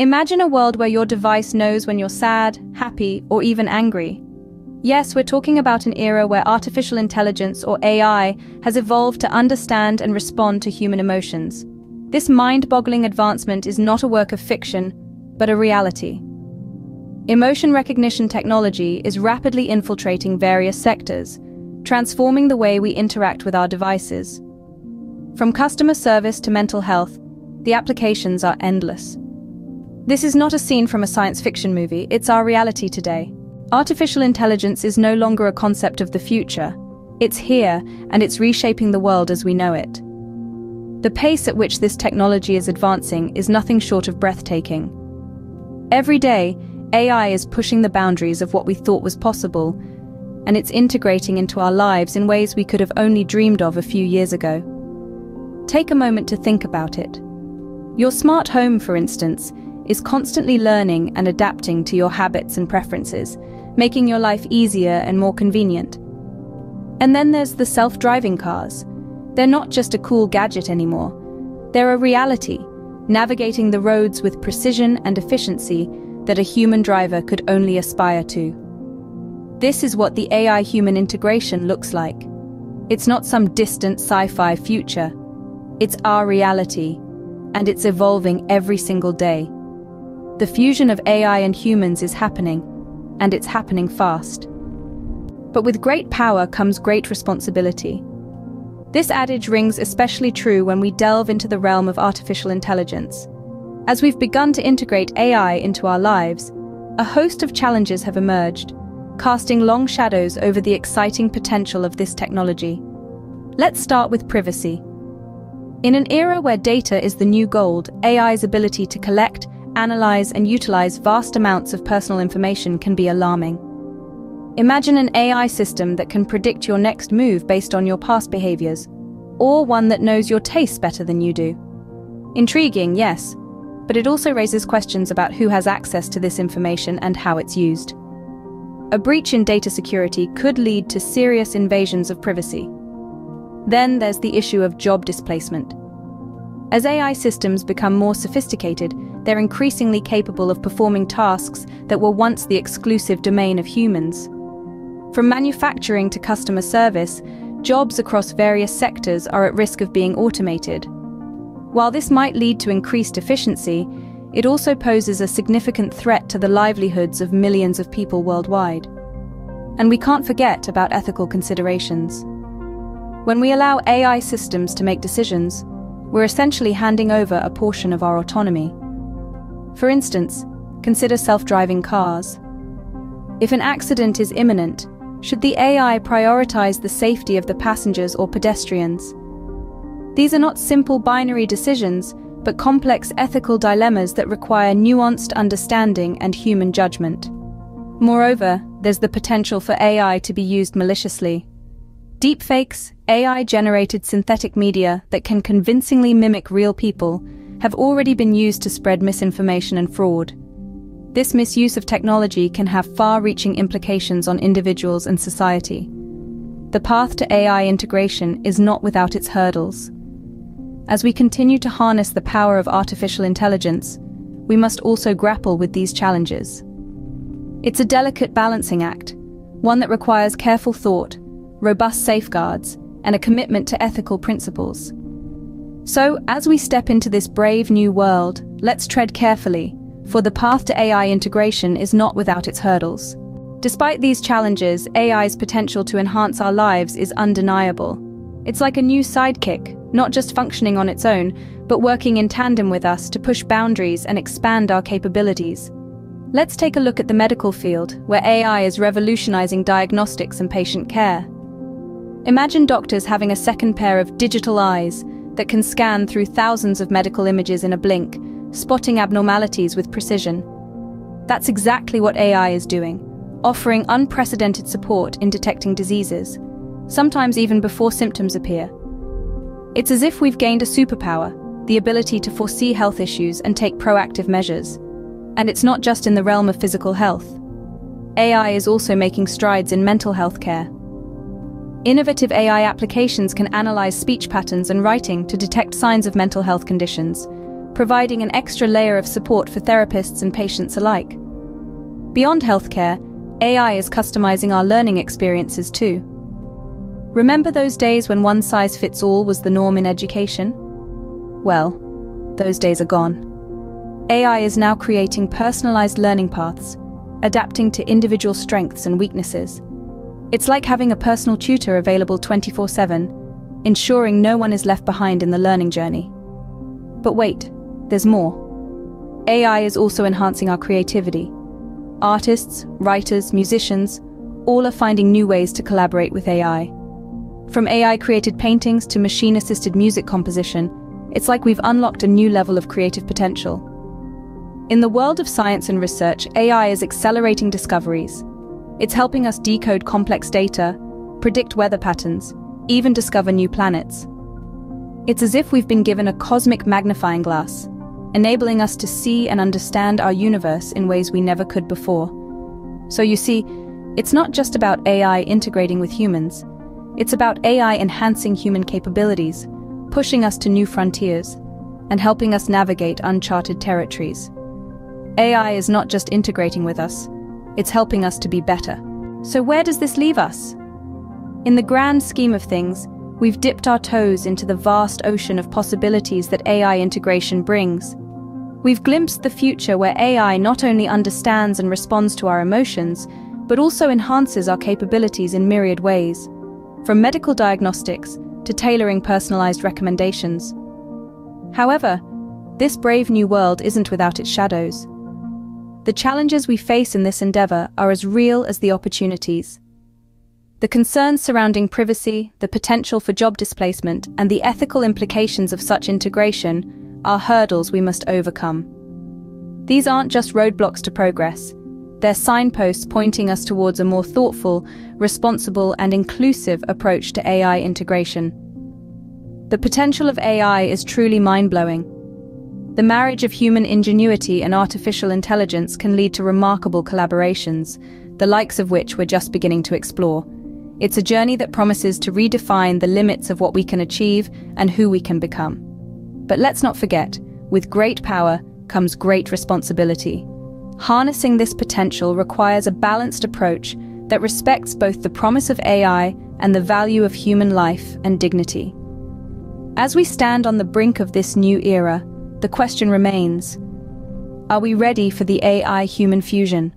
Imagine a world where your device knows when you're sad, happy, or even angry. Yes, we're talking about an era where artificial intelligence, or AI, has evolved to understand and respond to human emotions. This mind-boggling advancement is not a work of fiction, but a reality. Emotion recognition technology is rapidly infiltrating various sectors, transforming the way we interact with our devices. From customer service to mental health, the applications are endless. This is not a scene from a science fiction movie, it's our reality today. Artificial intelligence is no longer a concept of the future. It's here, and it's reshaping the world as we know it. The pace at which this technology is advancing is nothing short of breathtaking. Every day, AI is pushing the boundaries of what we thought was possible, and it's integrating into our lives in ways we could have only dreamed of a few years ago. Take a moment to think about it. Your smart home, for instance, is constantly learning and adapting to your habits and preferences, making your life easier and more convenient. And then there's the self-driving cars. They're not just a cool gadget anymore. They're a reality, navigating the roads with precision and efficiency that a human driver could only aspire to. This is what the AI-human integration looks like. It's not some distant sci-fi future. It's our reality, and it's evolving every single day. The fusion of AI and humans is happening, and it's happening fast. But with great power comes great responsibility. This adage rings especially true when we delve into the realm of artificial intelligence. As we've begun to integrate AI into our lives, a host of challenges have emerged, casting long shadows over the exciting potential of this technology. Let's start with privacy. In an era where data is the new gold, AI's ability to collect, analyze, and utilize vast amounts of personal information can be alarming. Imagine an AI system that can predict your next move based on your past behaviors, or one that knows your tastes better than you do. Intriguing, yes, but it also raises questions about who has access to this information and how it's used. A breach in data security could lead to serious invasions of privacy. Then there's the issue of job displacement. As AI systems become more sophisticated, they're increasingly capable of performing tasks that were once the exclusive domain of humans. From manufacturing to customer service, jobs across various sectors are at risk of being automated. While this might lead to increased efficiency, it also poses a significant threat to the livelihoods of millions of people worldwide. And we can't forget about ethical considerations. When we allow AI systems to make decisions, we're essentially handing over a portion of our autonomy. For instance, consider self-driving cars. If an accident is imminent, should the AI prioritize the safety of the passengers or pedestrians? These are not simple binary decisions, but complex ethical dilemmas that require nuanced understanding and human judgment. Moreover, there's the potential for AI to be used maliciously. Deepfakes, AI-generated synthetic media that can convincingly mimic real people, have already been used to spread misinformation and fraud. This misuse of technology can have far-reaching implications on individuals and society. The path to AI integration is not without its hurdles. As we continue to harness the power of artificial intelligence, we must also grapple with these challenges. It's a delicate balancing act, one that requires careful thought, robust safeguards, and a commitment to ethical principles. So, as we step into this brave new world, let's tread carefully, for the path to AI integration is not without its hurdles. Despite these challenges, AI's potential to enhance our lives is undeniable. It's like a new sidekick, not just functioning on its own, but working in tandem with us to push boundaries and expand our capabilities. Let's take a look at the medical field, where AI is revolutionizing diagnostics and patient care. Imagine doctors having a second pair of digital eyes that can scan through thousands of medical images in a blink, spotting abnormalities with precision. That's exactly what AI is doing, offering unprecedented support in detecting diseases, sometimes even before symptoms appear. It's as if we've gained a superpower, the ability to foresee health issues and take proactive measures. And it's not just in the realm of physical health. AI is also making strides in mental health care, Innovative AI applications can analyze speech patterns and writing to detect signs of mental health conditions, providing an extra layer of support for therapists and patients alike. Beyond healthcare, AI is customizing our learning experiences too. Remember those days when one size fits all was the norm in education? Well, those days are gone. AI is now creating personalized learning paths, adapting to individual strengths and weaknesses. It's like having a personal tutor available 24 7, ensuring no one is left behind in the learning journey. But wait, there's more. AI is also enhancing our creativity. Artists, writers, musicians, all are finding new ways to collaborate with AI. From AI-created paintings to machine-assisted music composition, it's like we've unlocked a new level of creative potential. In the world of science and research, AI is accelerating discoveries. It's helping us decode complex data, predict weather patterns, even discover new planets. It's as if we've been given a cosmic magnifying glass, enabling us to see and understand our universe in ways we never could before. So you see, it's not just about AI integrating with humans, it's about AI enhancing human capabilities, pushing us to new frontiers, and helping us navigate uncharted territories. AI is not just integrating with us, it's helping us to be better. So where does this leave us? In the grand scheme of things, we've dipped our toes into the vast ocean of possibilities that AI integration brings. We've glimpsed the future where AI not only understands and responds to our emotions, but also enhances our capabilities in myriad ways, from medical diagnostics to tailoring personalized recommendations. However, this brave new world isn't without its shadows. The challenges we face in this endeavor are as real as the opportunities. The concerns surrounding privacy, the potential for job displacement, and the ethical implications of such integration are hurdles we must overcome. These aren't just roadblocks to progress, they're signposts pointing us towards a more thoughtful, responsible, and inclusive approach to AI integration. The potential of AI is truly mind-blowing. The marriage of human ingenuity and artificial intelligence can lead to remarkable collaborations, the likes of which we're just beginning to explore. It's a journey that promises to redefine the limits of what we can achieve and who we can become. But let's not forget, with great power comes great responsibility. Harnessing this potential requires a balanced approach that respects both the promise of AI and the value of human life and dignity. As we stand on the brink of this new era, the question remains, are we ready for the AI-human fusion?